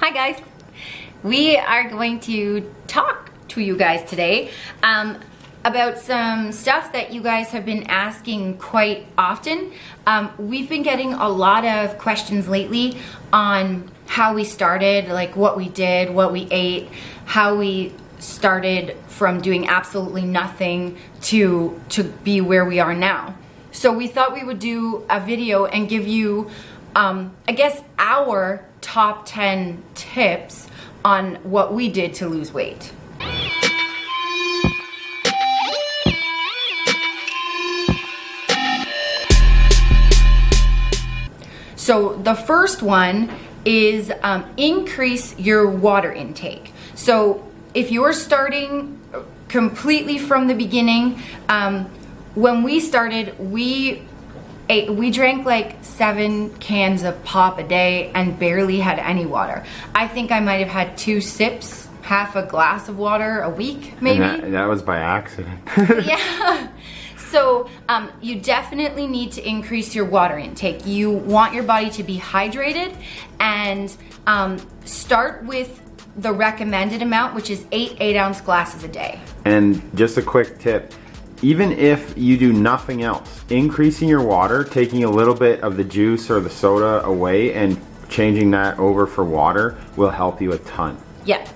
Hi guys. We are going to talk to you guys today um, about some stuff that you guys have been asking quite often. Um, we've been getting a lot of questions lately on how we started, like what we did, what we ate, how we started from doing absolutely nothing to to be where we are now. So we thought we would do a video and give you um, I guess our top 10 tips on what we did to lose weight. So the first one is um, increase your water intake. So if you're starting completely from the beginning, um, when we started, we we drank like seven cans of pop a day and barely had any water. I think I might have had two sips, half a glass of water a week, maybe. That, that, was by accident. yeah. So um, you definitely need to increase your water intake. You want your body to be hydrated and um, start with the recommended amount, which is eight eight ounce glasses a day. And just a quick tip, even if you do nothing else, increasing your water, taking a little bit of the juice or the soda away and changing that over for water will help you a ton. Yeah.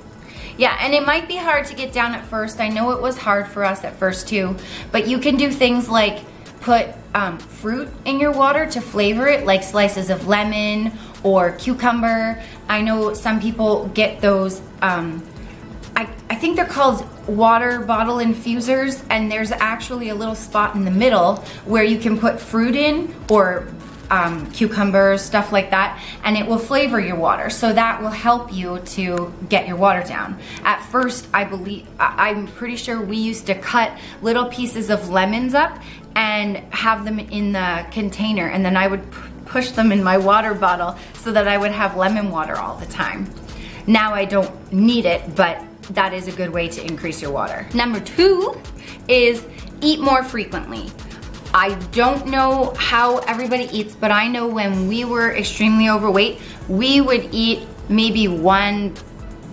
Yeah, and it might be hard to get down at first. I know it was hard for us at first too, but you can do things like put um, fruit in your water to flavor it, like slices of lemon or cucumber. I know some people get those, um, I, I think they're called water bottle infusers, and there's actually a little spot in the middle where you can put fruit in or um, cucumbers, stuff like that, and it will flavor your water. So that will help you to get your water down. At first, I believe, I'm pretty sure we used to cut little pieces of lemons up and have them in the container, and then I would push them in my water bottle so that I would have lemon water all the time. Now I don't need it, but that is a good way to increase your water. Number two is eat more frequently. I don't know how everybody eats, but I know when we were extremely overweight, we would eat maybe one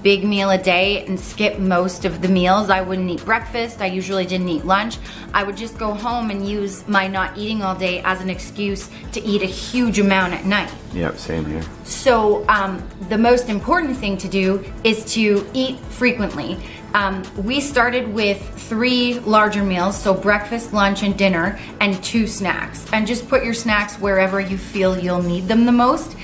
big meal a day and skip most of the meals. I wouldn't eat breakfast. I usually didn't eat lunch. I would just go home and use my not eating all day as an excuse to eat a huge amount at night. Yep, same here. So um, the most important thing to do is to eat frequently. Um, we started with three larger meals, so breakfast, lunch, and dinner, and two snacks. And just put your snacks wherever you feel you'll need them the most.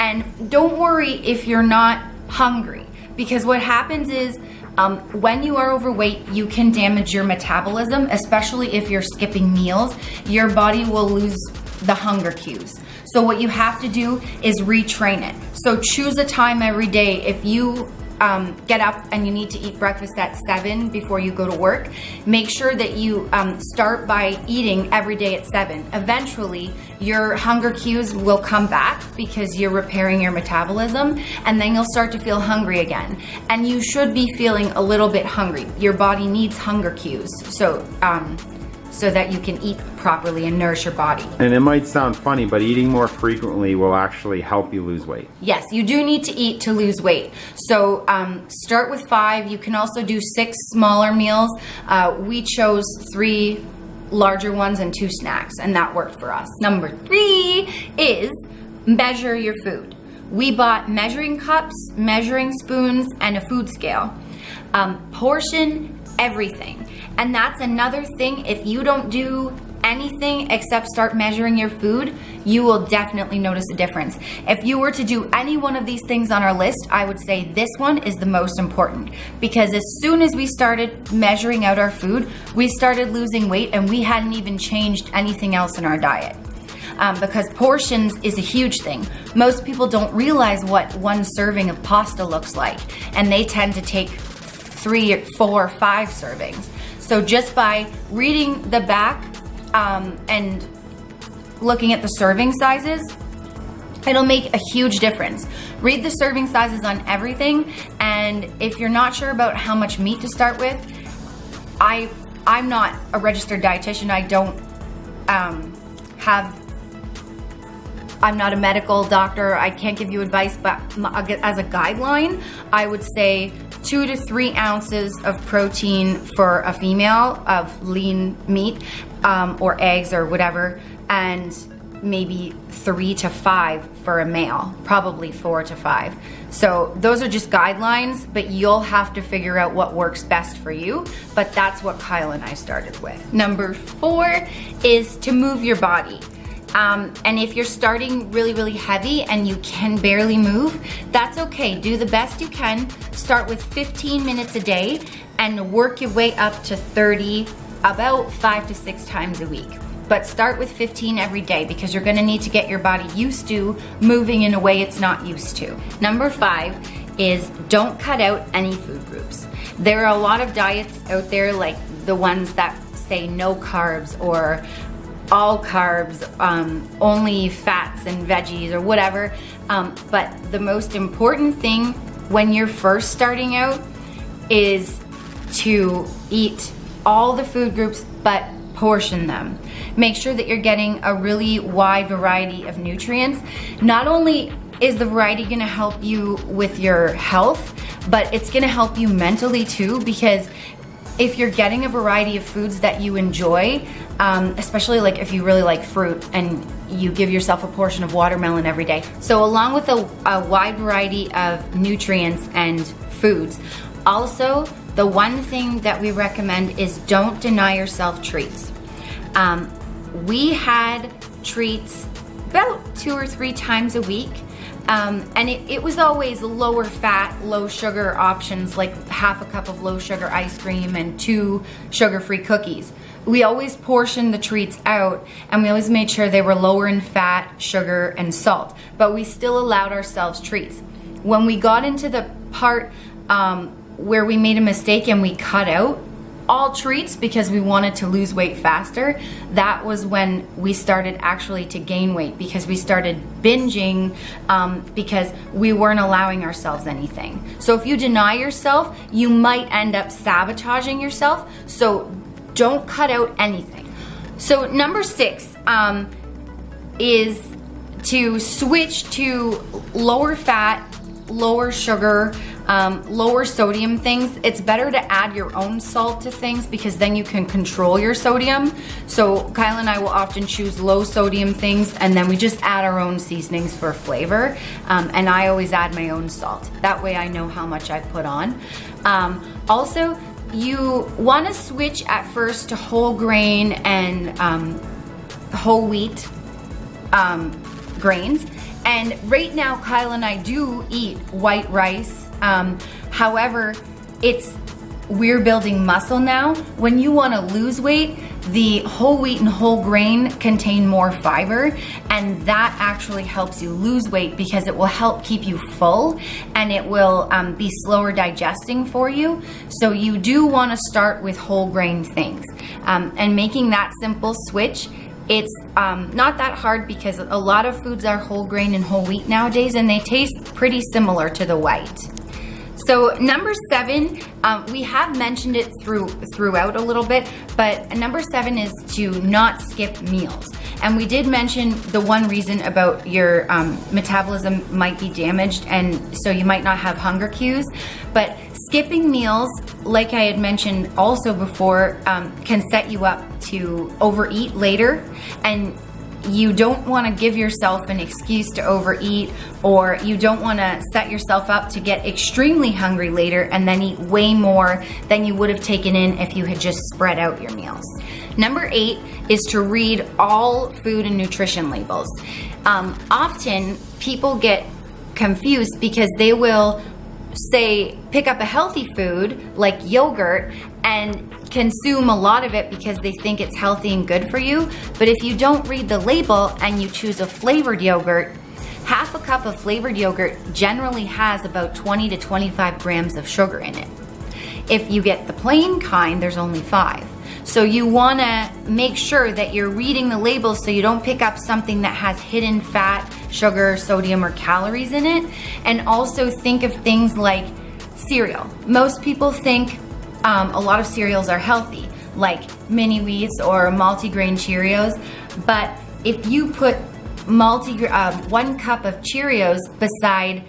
And don't worry if you're not hungry, because what happens is um, when you are overweight, you can damage your metabolism, especially if you're skipping meals. Your body will lose the hunger cues. So what you have to do is retrain it. So choose a time every day. If you um, get up and you need to eat breakfast at 7 before you go to work, make sure that you um, start by eating every day at 7. Eventually, your hunger cues will come back because you're repairing your metabolism, and then you'll start to feel hungry again. And you should be feeling a little bit hungry. Your body needs hunger cues. So, um, so that you can eat properly and nourish your body. And it might sound funny, but eating more frequently will actually help you lose weight. Yes, you do need to eat to lose weight. So um, start with five. You can also do six smaller meals. Uh, we chose three larger ones and two snacks, and that worked for us. Number three is measure your food. We bought measuring cups, measuring spoons, and a food scale. Um, portion everything. And that's another thing, if you don't do anything except start measuring your food, you will definitely notice a difference. If you were to do any one of these things on our list, I would say this one is the most important because as soon as we started measuring out our food, we started losing weight and we hadn't even changed anything else in our diet. Um, because portions is a huge thing. Most people don't realize what one serving of pasta looks like, and they tend to take three, four, five servings. So just by reading the back um, and looking at the serving sizes, it'll make a huge difference. Read the serving sizes on everything, and if you're not sure about how much meat to start with, I I'm not a registered dietitian. I don't um, have I'm not a medical doctor. I can't give you advice, but as a guideline, I would say two to three ounces of protein for a female of lean meat um, or eggs or whatever, and maybe three to five for a male, probably four to five. So those are just guidelines, but you'll have to figure out what works best for you. But that's what Kyle and I started with. Number four is to move your body. Um, and if you're starting really, really heavy and you can barely move, that's okay. Do the best you can. Start with 15 minutes a day and work your way up to 30 about five to six times a week but start with 15 every day because you're gonna need to get your body used to moving in a way it's not used to. Number five is don't cut out any food groups. There are a lot of diets out there like the ones that say no carbs or all carbs, um, only fats and veggies or whatever. Um, but the most important thing when you're first starting out is to eat all the food groups but portion them. Make sure that you're getting a really wide variety of nutrients. Not only is the variety gonna help you with your health, but it's gonna help you mentally too because if you're getting a variety of foods that you enjoy, um, especially like if you really like fruit and you give yourself a portion of watermelon every day. So along with a, a wide variety of nutrients and foods, also the one thing that we recommend is don't deny yourself treats. Um, we had treats about two or three times a week. Um, and it, it, was always lower fat, low sugar options like half a cup of low sugar ice cream and two sugar free cookies. We always portioned the treats out and we always made sure they were lower in fat, sugar, and salt, but we still allowed ourselves treats. When we got into the part um, where we made a mistake and we cut out all treats because we wanted to lose weight faster, that was when we started actually to gain weight because we started binging um, because we weren't allowing ourselves anything. So if you deny yourself, you might end up sabotaging yourself. So don't cut out anything. So number six um, is to switch to lower fat, lower sugar, um, lower sodium things, it's better to add your own salt to things because then you can control your sodium. So Kyle and I will often choose low sodium things and then we just add our own seasonings for flavor. Um, and I always add my own salt. That way I know how much I put on. Um, also, you want to switch at first to whole grain and um, whole wheat um, grains. And right now, Kyle and I do eat white rice um, however, it's we're building muscle now. When you want to lose weight, the whole wheat and whole grain contain more fiber, and that actually helps you lose weight because it will help keep you full and it will um, be slower digesting for you. So, you do want to start with whole grain things um, and making that simple switch. It's um, not that hard because a lot of foods are whole grain and whole wheat nowadays, and they taste pretty similar to the white. So number seven, um, we have mentioned it through throughout a little bit, but number seven is to not skip meals. And we did mention the one reason about your um, metabolism might be damaged, and so you might not have hunger cues. But skipping meals, like I had mentioned also before, um, can set you up to overeat later and you don't want to give yourself an excuse to overeat or you don't want to set yourself up to get extremely hungry later and then eat way more than you would have taken in if you had just spread out your meals. Number eight is to read all food and nutrition labels. Um, often people get confused because they will say pick up a healthy food like yogurt and consume a lot of it because they think it's healthy and good for you. But if you don't read the label and you choose a flavored yogurt, half a cup of flavored yogurt generally has about 20 to 25 grams of sugar in it. If you get the plain kind, there's only five. So you wanna make sure that you're reading the labels so you don't pick up something that has hidden fat, sugar, sodium, or calories in it. And also think of things like cereal. Most people think um, a lot of cereals are healthy, like mini wheats or multigrain Cheerios. But if you put multi um, one cup of Cheerios beside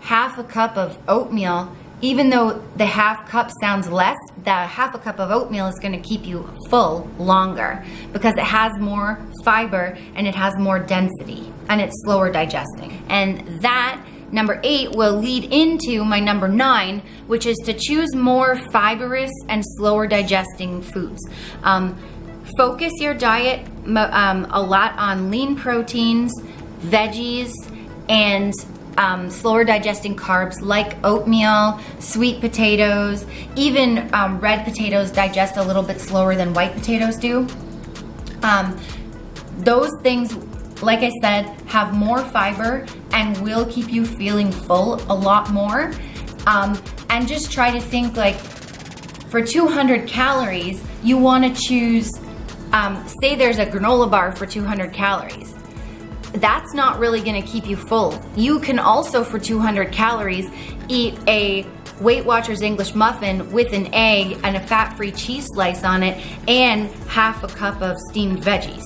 half a cup of oatmeal, even though the half cup sounds less, that half a cup of oatmeal is gonna keep you full longer because it has more fiber and it has more density and it's slower digesting. And that number eight will lead into my number nine, which is to choose more fibrous and slower digesting foods. Um, focus your diet um, a lot on lean proteins, veggies, and um, slower digesting carbs like oatmeal, sweet potatoes, even um, red potatoes digest a little bit slower than white potatoes do. Um, those things, like I said, have more fiber and will keep you feeling full a lot more. Um, and just try to think like for 200 calories, you want to choose, um, say there's a granola bar for 200 calories that's not really gonna keep you full. You can also, for 200 calories, eat a Weight Watchers English muffin with an egg and a fat-free cheese slice on it and half a cup of steamed veggies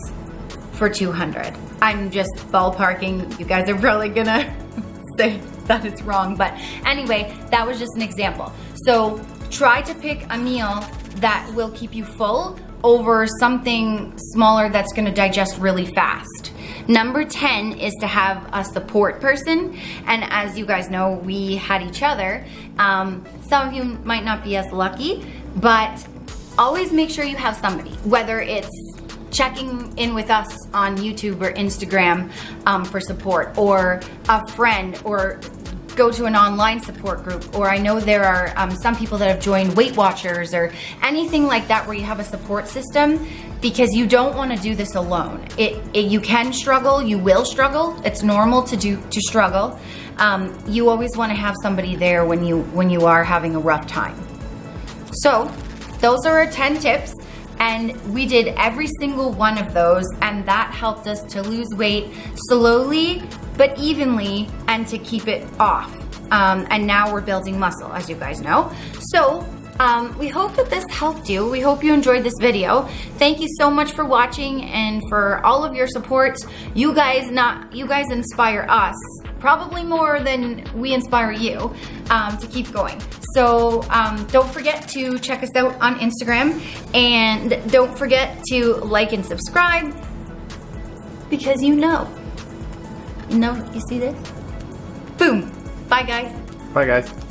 for 200. I'm just ballparking. You guys are probably gonna say that it's wrong, but anyway, that was just an example. So try to pick a meal that will keep you full over something smaller that's gonna digest really fast. Number 10 is to have a support person. And as you guys know, we had each other. Um, some of you might not be as lucky, but always make sure you have somebody, whether it's checking in with us on YouTube or Instagram um, for support, or a friend, or go to an online support group, or I know there are um, some people that have joined Weight Watchers or anything like that where you have a support system because you don't want to do this alone. It, it, you can struggle, you will struggle. It's normal to do to struggle. Um, you always want to have somebody there when you when you are having a rough time. So, those are our 10 tips and we did every single one of those and that helped us to lose weight slowly but evenly and to keep it off. Um, and now we're building muscle as you guys know. So um, we hope that this helped you. We hope you enjoyed this video. Thank you so much for watching and for all of your support. You guys not you guys inspire us probably more than we inspire you um, to keep going. So um, don't forget to check us out on Instagram and don't forget to like and subscribe because you know. You know, you see this? Boom. Bye guys. Bye guys.